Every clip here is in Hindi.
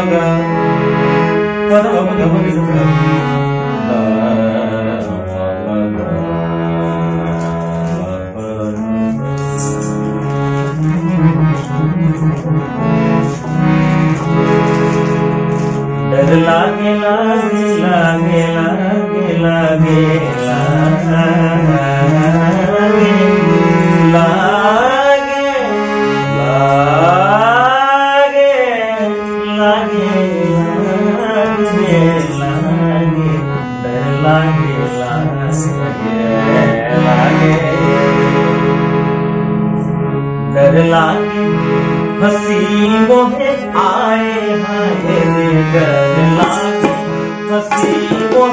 Rabbana Rabbana Rabbana लागे लास लगे लागे। डर लागे हसी वो आए हाय डर लागे हसी वो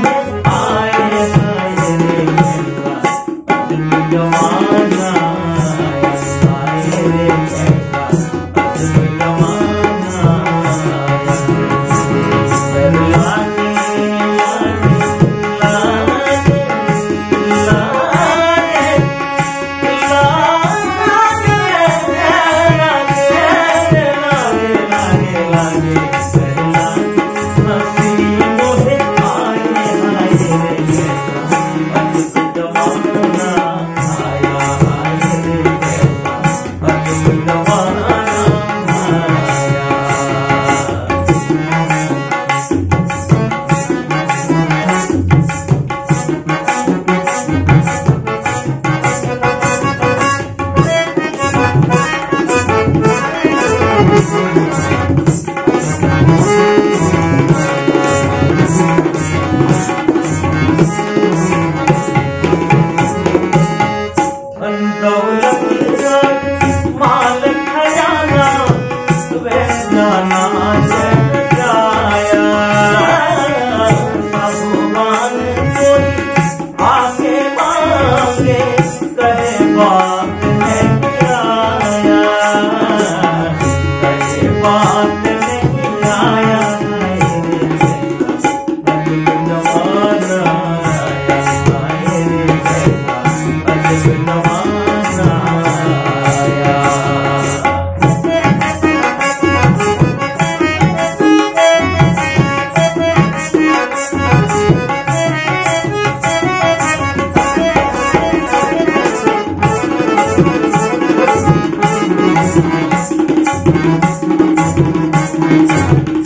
Thank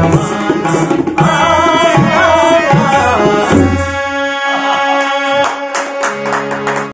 जमाना